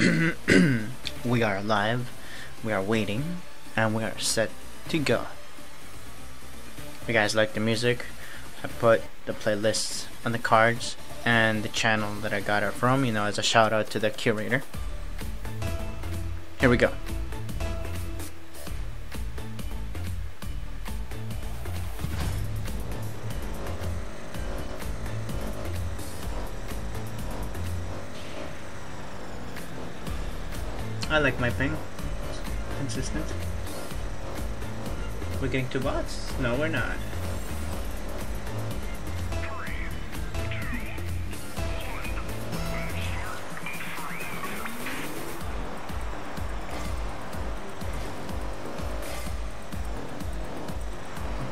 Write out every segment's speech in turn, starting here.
we are live, we are waiting, and we are set to go. You guys like the music, I put the playlists on the cards and the channel that I got it from, you know, as a shout out to the curator. Here we go. I like my ping. Consistent. We're getting two bots? No, we're not.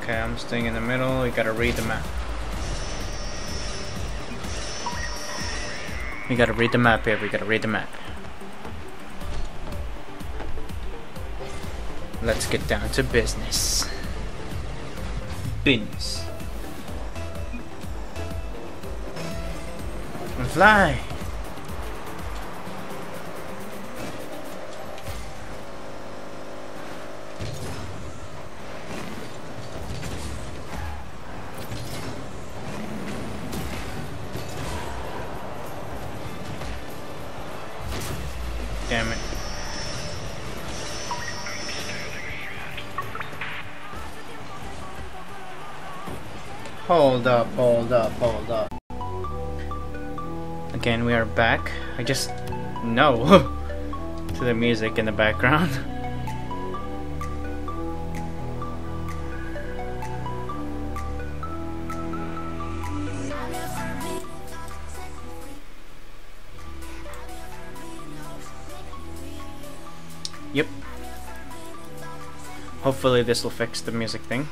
Okay, I'm staying in the middle. We gotta read the map. We gotta read the map here. We gotta read the map. Let's get down to business. Business. Fly! Hold up, hold up, hold up. Again, we are back. I just know to the music in the background. Yep. Hopefully this will fix the music thing.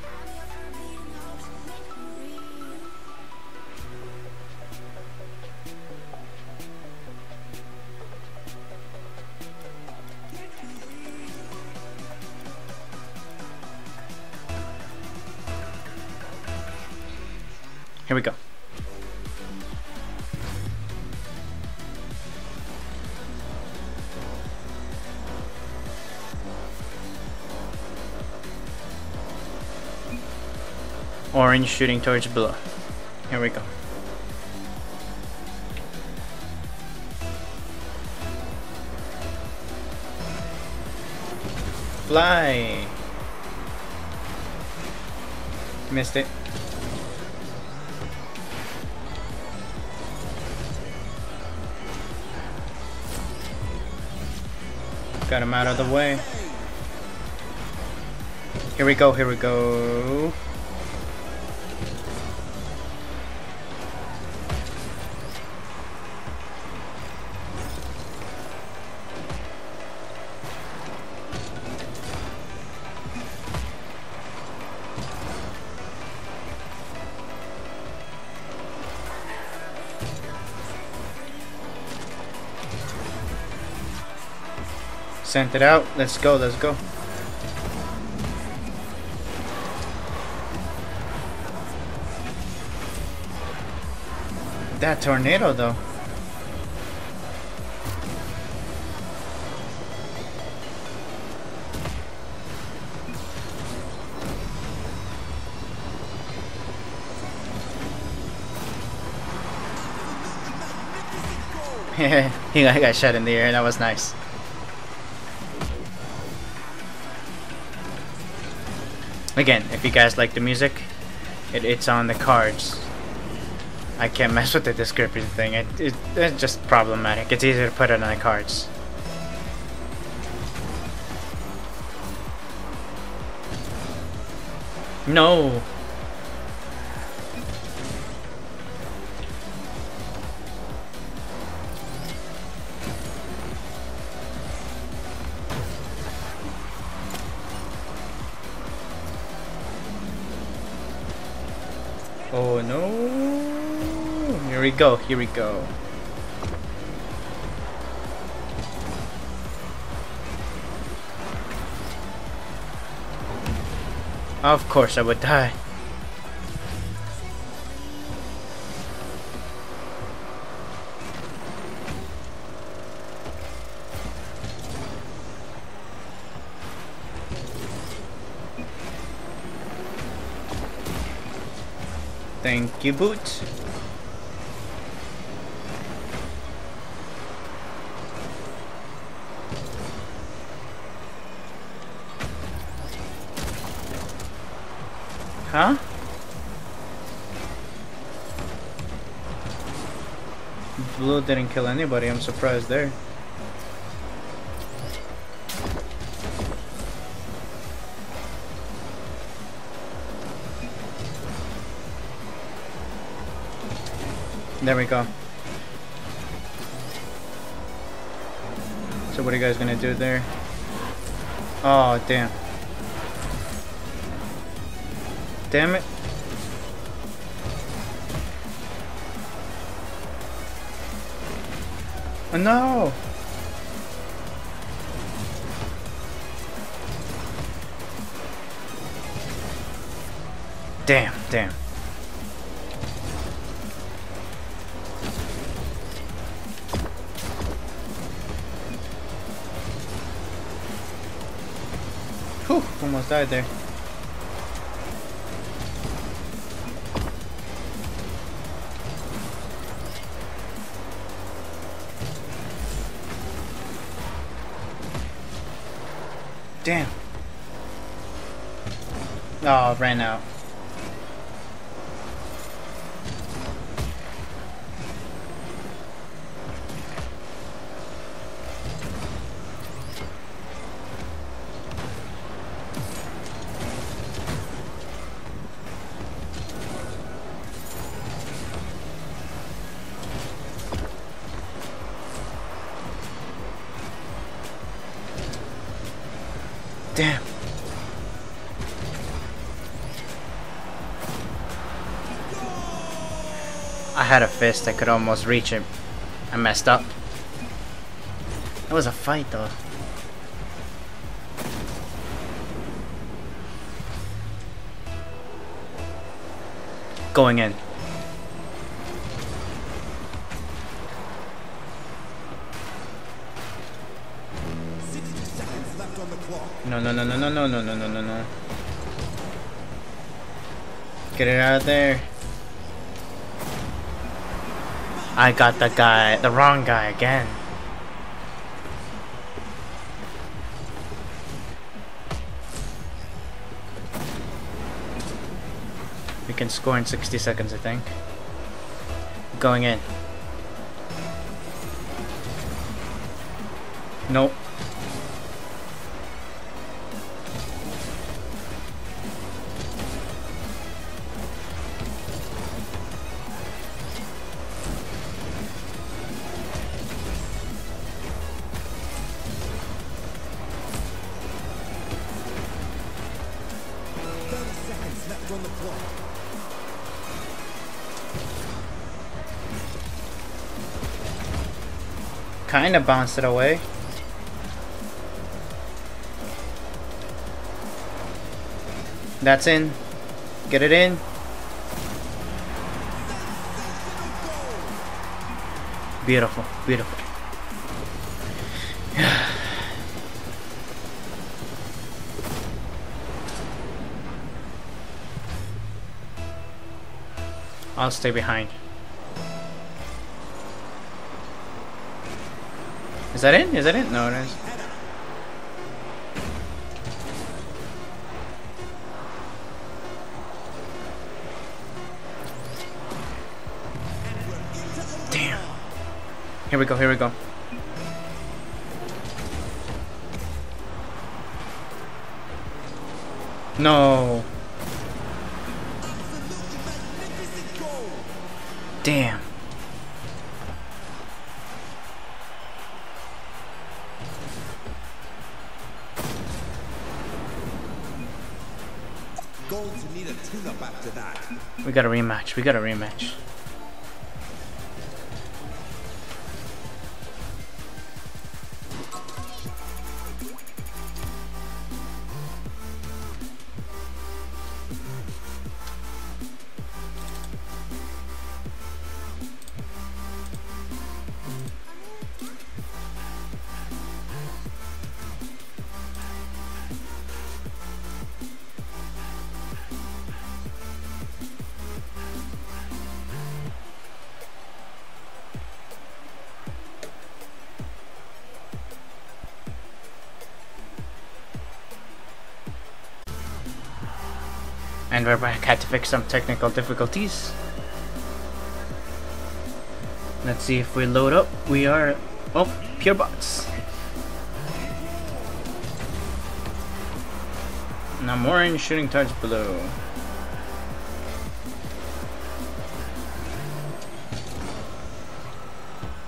Orange shooting towards below. Here we go. Fly! Missed it. Got him out of the way. Here we go, here we go. Sent it out. Let's go, let's go. That tornado though. he got shot in the air, that was nice. Again, if you guys like the music, it, it's on the cards. I can't mess with the description thing. It, it, it's just problematic. It's easier to put it on the cards. No! Here we go, here we go. Of course I would die. Thank you, Boot. Huh? Blue didn't kill anybody, I'm surprised there. There we go. So what are you guys gonna do there? Oh, damn. Damn it. Oh, no! Damn, damn. Whew, almost died there. Damn. Oh, ran out. Had a fist, I could almost reach him. I messed up. That was a fight though. Going in. No, no, no, no, no, no, no, no, no, no, no. Get it out of there. I got the guy, the wrong guy again. We can score in 60 seconds, I think. Going in. Nope. Kinda bounced it away. That's in. Get it in. Beautiful, beautiful. I'll stay behind. Is that it? Is that it? No, it is. Damn. Here we go, here we go. No. Damn. Got a rematch. We got a rematch. And we're back. Had to fix some technical difficulties. Let's see if we load up. We are... Oh, pure bots. Now more in shooting targets below.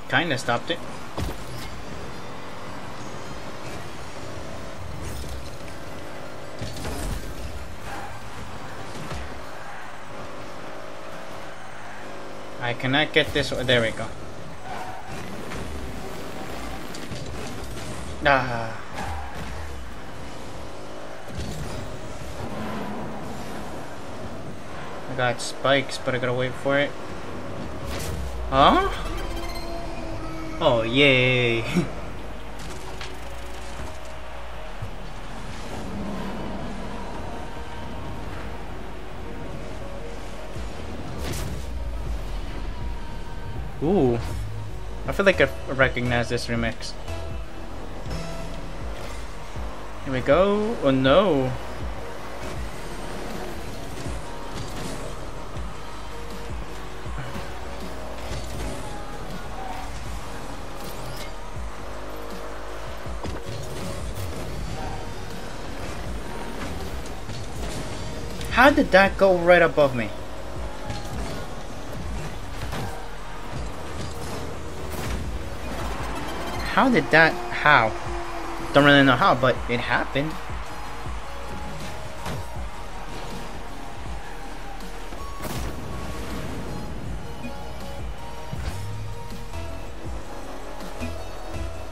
Kinda stopped it. I cannot get this. There we go. Ah. I got spikes, but I gotta wait for it. Huh? Oh, yay. Ooh. I feel like I recognize this remix. Here we go. Oh no. How did that go right above me? How did that... How? Don't really know how, but it happened.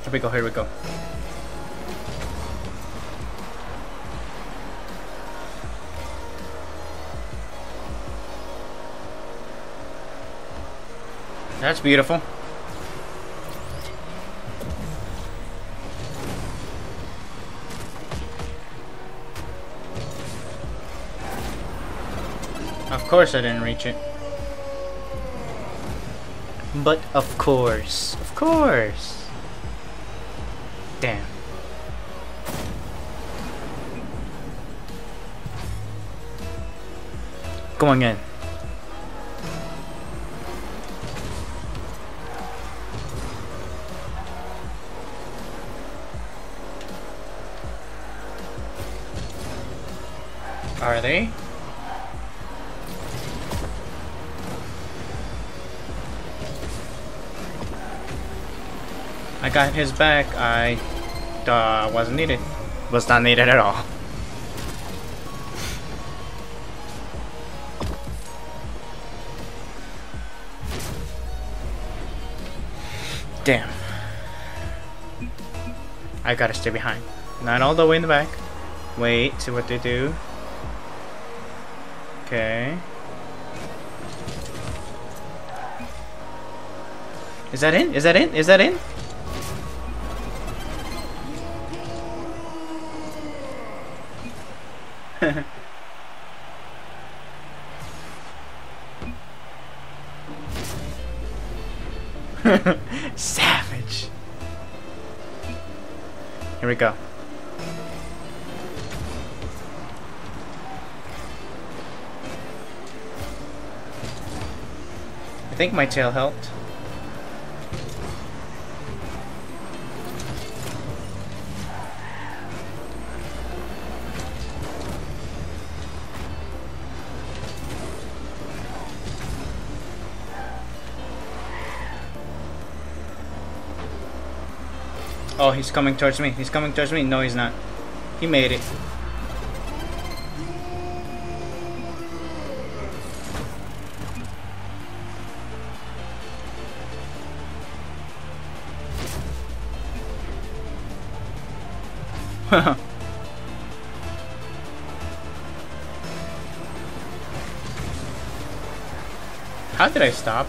Here we go, here we go. That's beautiful. Of course I didn't reach it. But of course, of course. Damn. Going in. Are they? I got his back. I uh, wasn't needed. Was not needed at all. Damn. I gotta stay behind. Not all the way in the back. Wait, see what they do. Okay. Is that in? Is that in? Is that in? Here we go. I think my tail helped. Oh, he's coming towards me. He's coming towards me. No, he's not. He made it. How did I stop?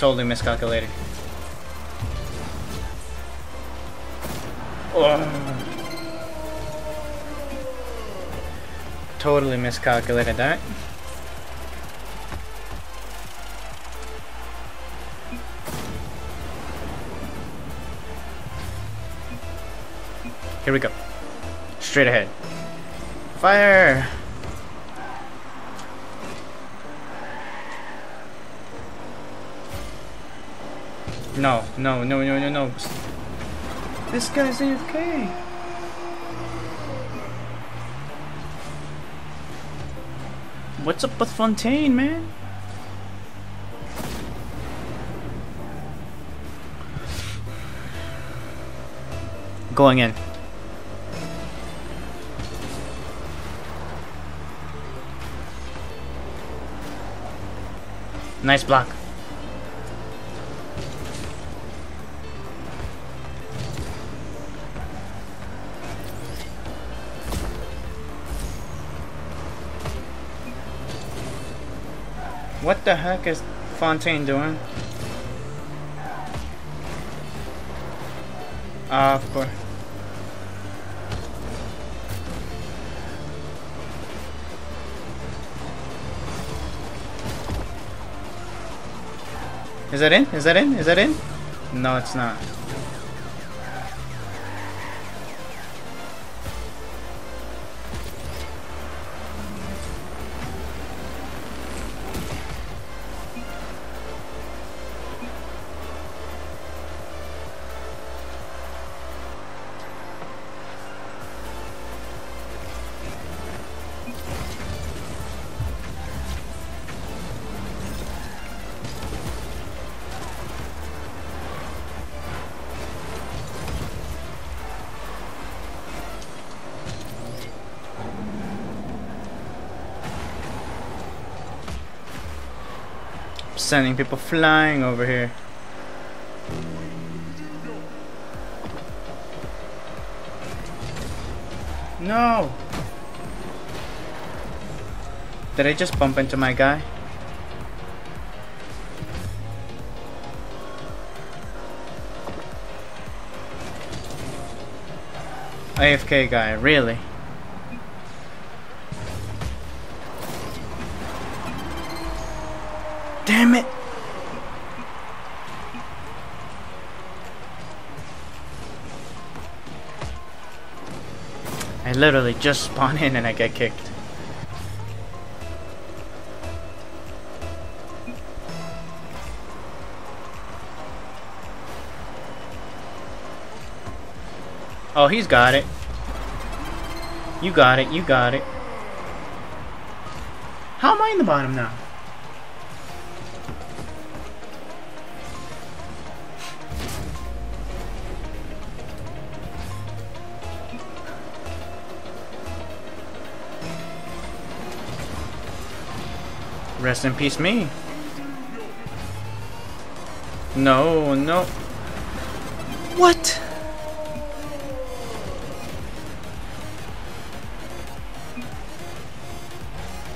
totally miscalculated. Oh. Totally miscalculated that. Here we go. Straight ahead. Fire! No, no, no, no, no, no. This guy's AFK. What's up with Fontaine, man? Going in. Nice block. What the heck is Fontaine doing? Ah, of course. Is that in? Is that in? Is that in? No, it's not. Sending people flying over here. No! Did I just bump into my guy? AFK guy, really? I literally just spawn in and I get kicked. Oh, he's got it. You got it, you got it. How am I in the bottom now? Rest in peace me. No, no. What?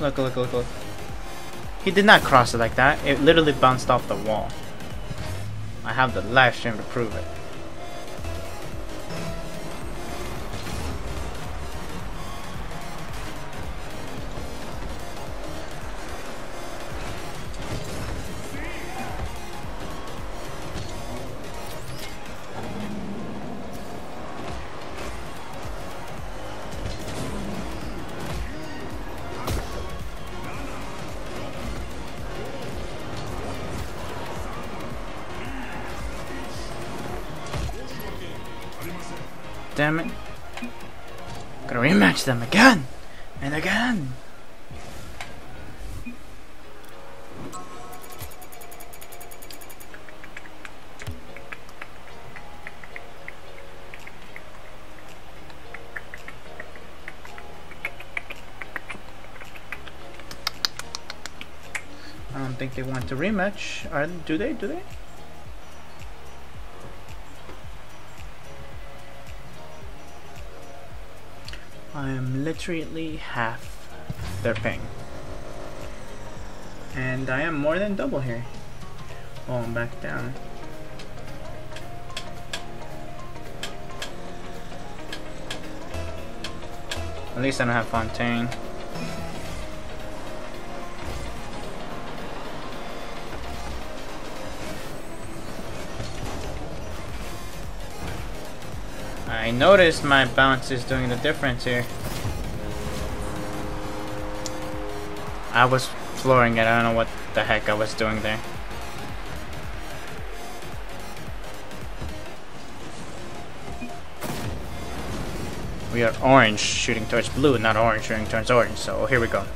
Look, look, look, look. He did not cross it like that. It literally bounced off the wall. I have the live stream to prove it. Damn it. Gonna rematch them again and again. I don't think they want to rematch. Are do they? Do they? Literally half their ping. And I am more than double here. Oh, I'm back down. At least I don't have Fontaine. I I noticed my bounce is doing the difference here. I was flooring it. I don't know what the heck I was doing there. We are orange shooting towards blue, not orange shooting towards orange. So here we go.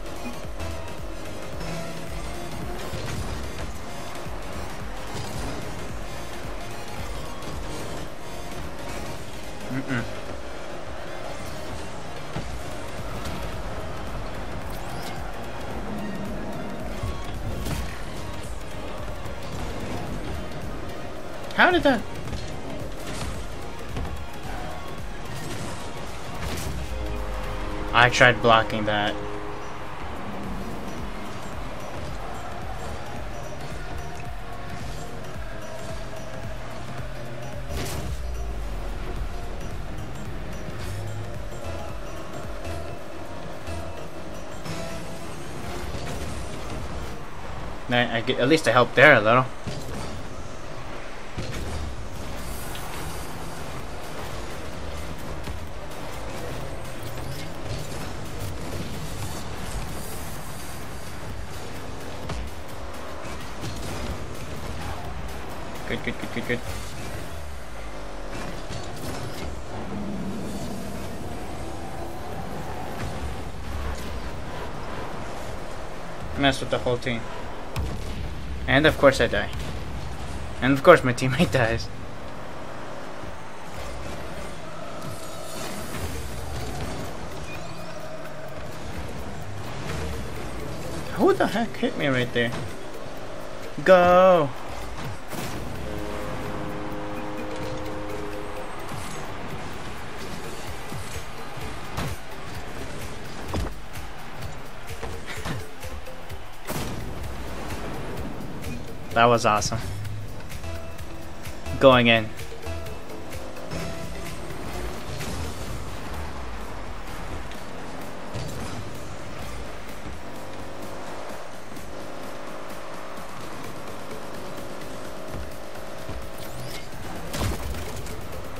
How did that... I tried blocking that. I, I get, at least I helped there a little. Good, good, good, good, good. Mess with the whole team. And of course I die. And of course my teammate dies. Who the heck hit me right there? Go! That was awesome. Going in.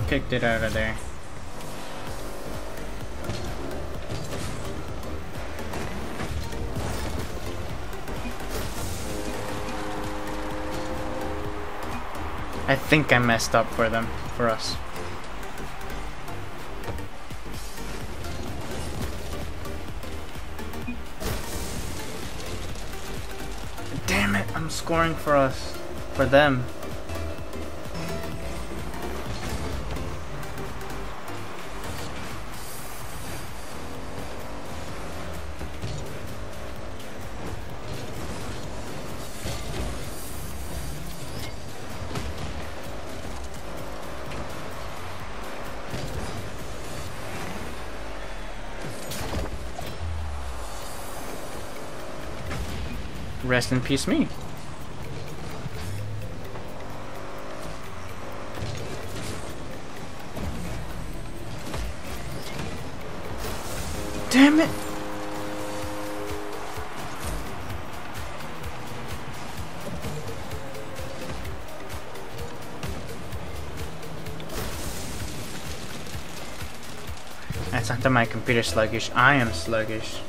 Kicked it out of there. I think I messed up for them, for us. Damn it, I'm scoring for us. For them. Rest in peace me. Damn it! That's not that my computer sluggish. I am sluggish.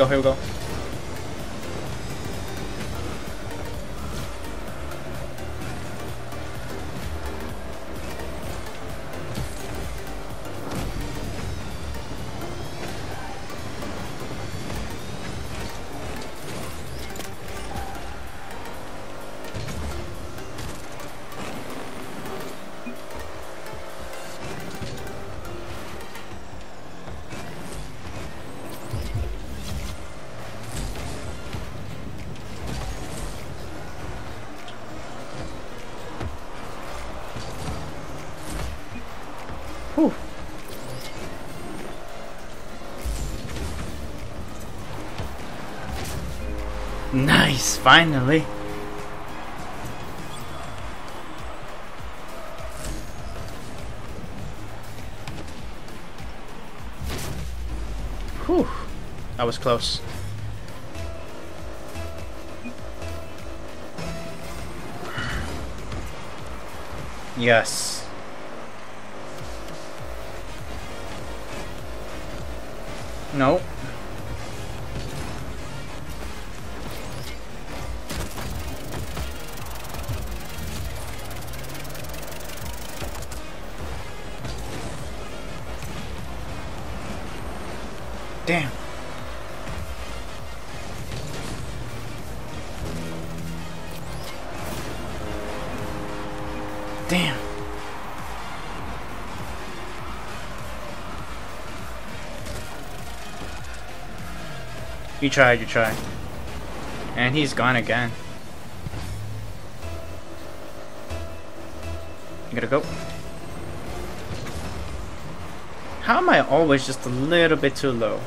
Go, here we go. Nice, finally. Whew, that was close. Yes. Nope. You tried, you tried. And he's gone again. You gotta go. How am I always just a little bit too low?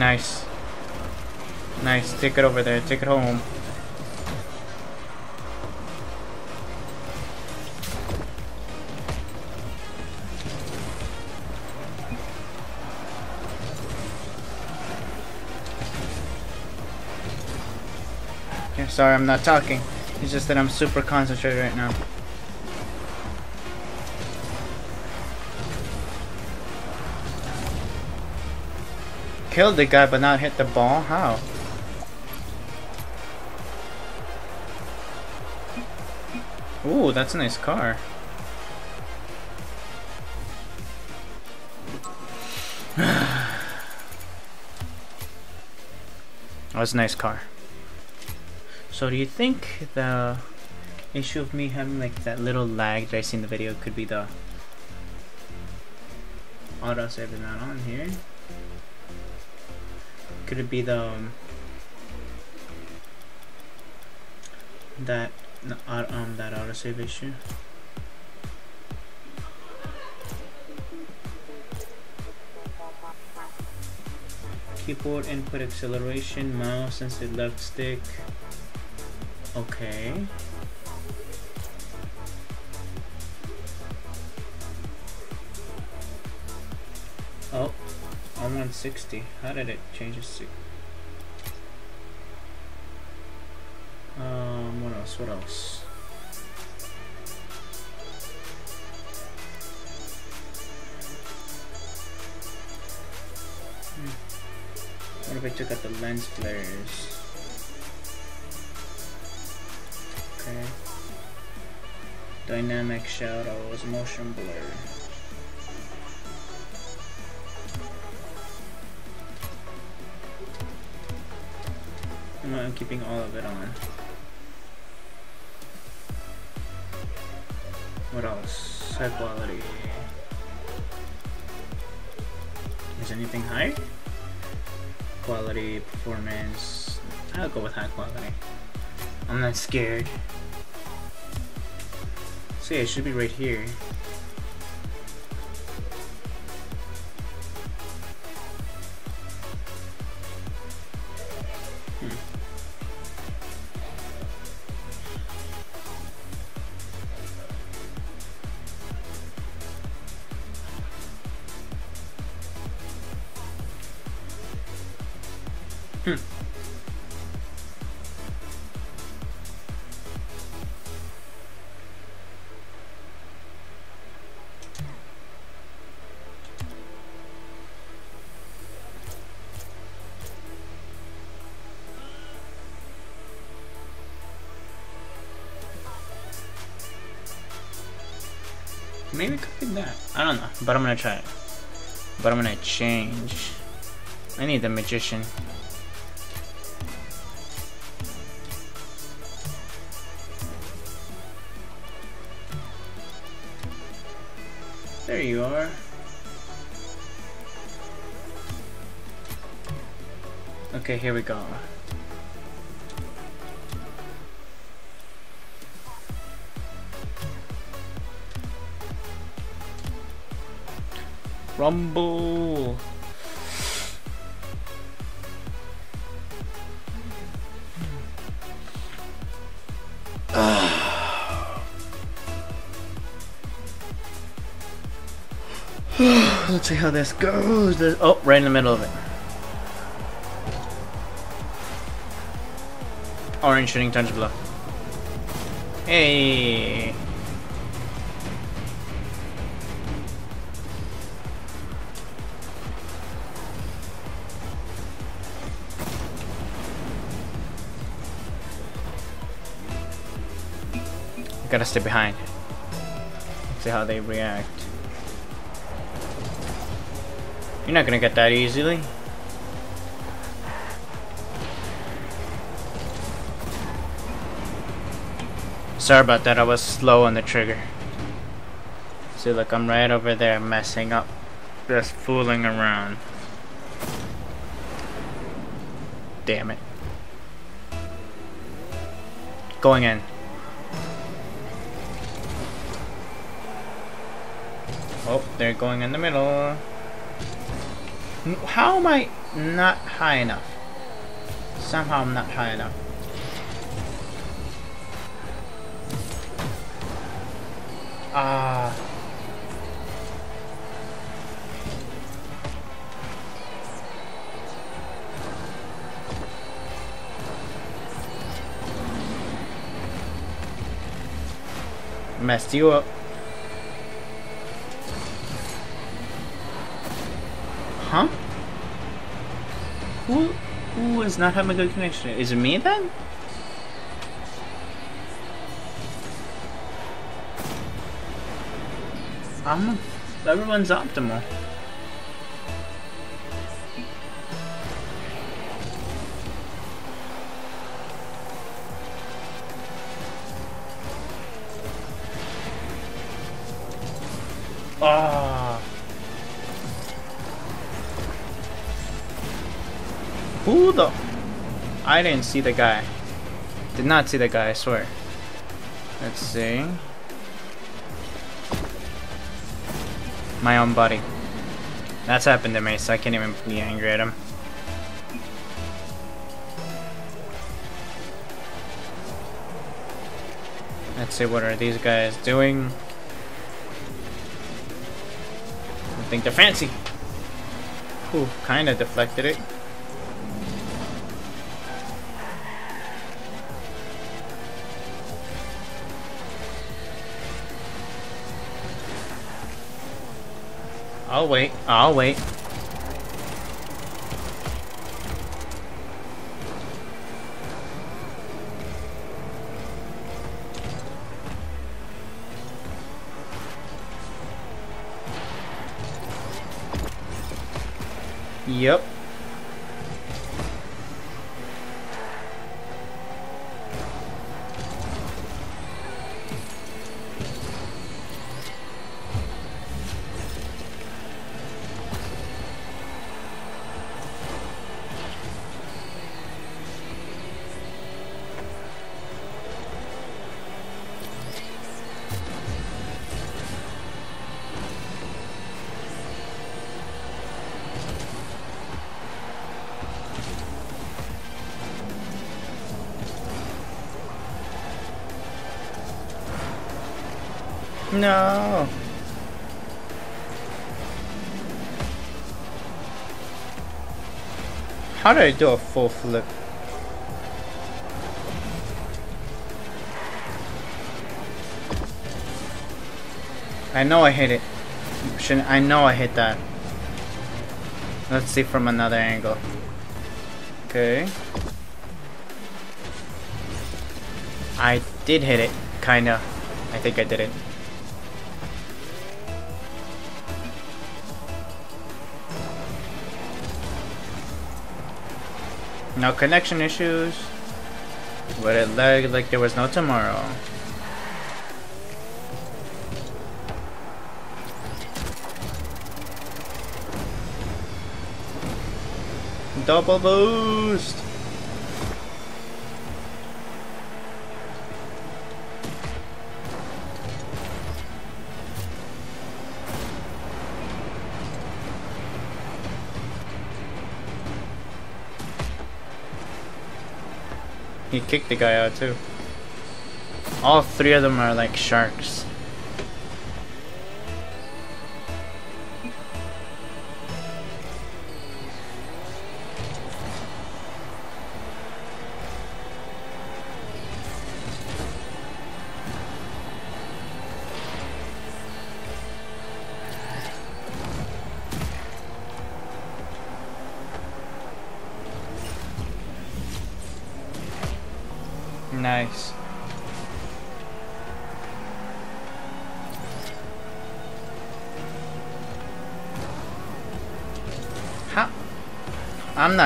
Nice. Nice. Take it over there. Take it home. Okay, sorry, I'm not talking. It's just that I'm super concentrated right now. Killed the guy but not hit the ball? How? Ooh, that's a nice car. that was a nice car. So do you think the issue of me having like that little lag that I see in the video could be the autosave is not on here? Could it be the um, that um that autosave issue? Keyboard input acceleration, mouse and left stick. Okay. 160. How did it change to? Um, what else? What else? Hmm. What if I took out the lens flares? Okay. Dynamic shadows, motion blur. I'm keeping all of it on. What else? High quality. Is anything high? Quality, performance. I'll go with high quality. I'm not scared. So yeah, it should be right here. But I'm gonna try it. But I'm gonna change. I need the magician. There you are. Okay, here we go. Rumble. Let's see how this goes. There's, oh, right in the middle of it. Orange shooting touch below. Hey. Gotta stay behind. See how they react. You're not gonna get that easily. Sorry about that, I was slow on the trigger. See, look, I'm right over there messing up. Just fooling around. Damn it. Going in. Oh, they're going in the middle. How am I not high enough? Somehow I'm not high enough. Ah. Messed you up. Who, who is not having a good connection? Is it me then? I'm everyone's optimal. Who the? I didn't see the guy. Did not see the guy, I swear. Let's see. My own buddy. That's happened to me, so I can't even be angry at him. Let's see, what are these guys doing? I think they're fancy. Ooh, kinda deflected it. I'll wait. I'll wait. Yep. No. How did I do a full flip? I know I hit it. Shouldn't I know I hit that. Let's see from another angle. Okay. I did hit it, kinda. I think I did it. No connection issues. But it lagged like there was no tomorrow. Double boost! He kicked the guy out too. All three of them are like sharks.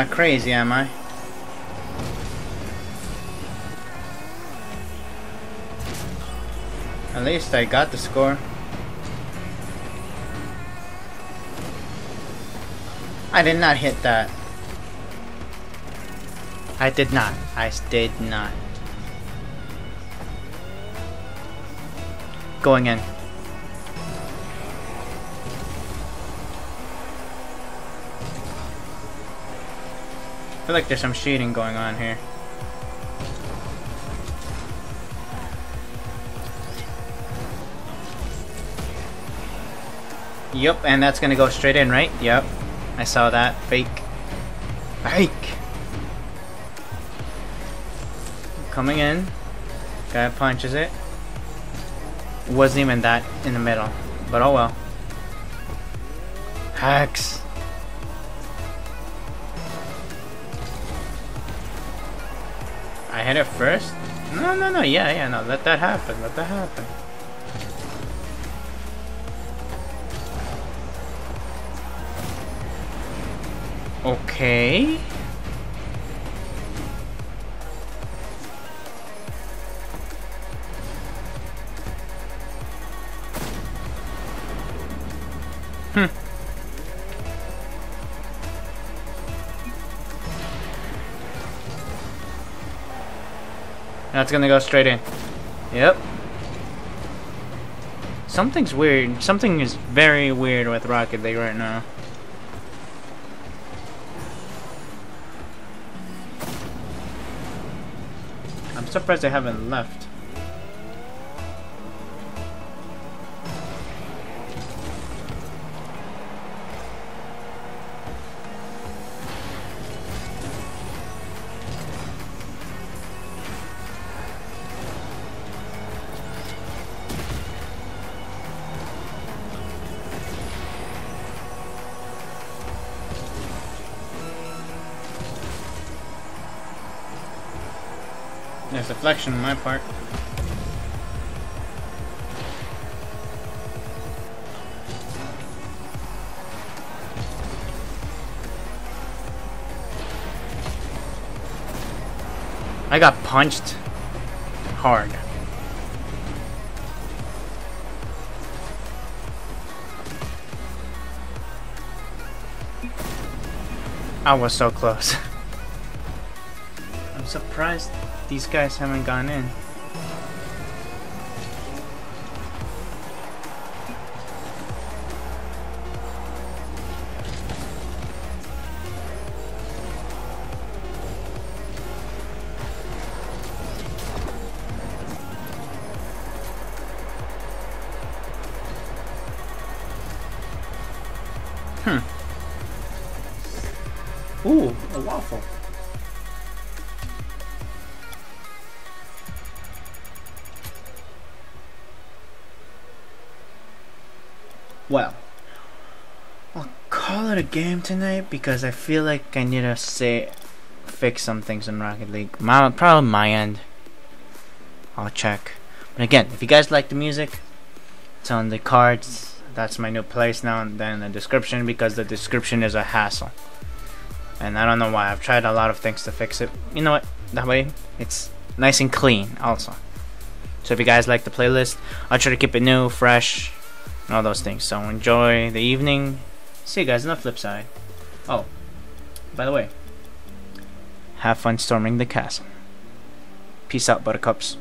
Crazy, am I? At least I got the score. I did not hit that. I did not. I did not. Going in. I feel like there's some cheating going on here. Yep, and that's gonna go straight in, right? Yep. I saw that. Fake. Fake! Coming in. Guy punches it. Wasn't even that in the middle. But oh well. Hacks. Hit it first? No, no, no. Yeah, yeah, no. Let that happen. Let that happen. Okay. That's gonna go straight in. Yep. Something's weird. Something is very weird with Rocket League right now. I'm surprised they haven't left. There's deflection on my part. I got punched hard. I was so close. Surprised these guys haven't gone in. Call a game tonight because I feel like I need to say fix some things in Rocket League. My probably my end. I'll check. But again, if you guys like the music, it's on the cards. That's my new place now and then the description because the description is a hassle. And I don't know why. I've tried a lot of things to fix it. You know what? That way it's nice and clean also. So if you guys like the playlist, I'll try to keep it new, fresh, and all those things. So enjoy the evening. See you guys on the flip side. Oh, by the way, have fun storming the castle. Peace out, buttercups.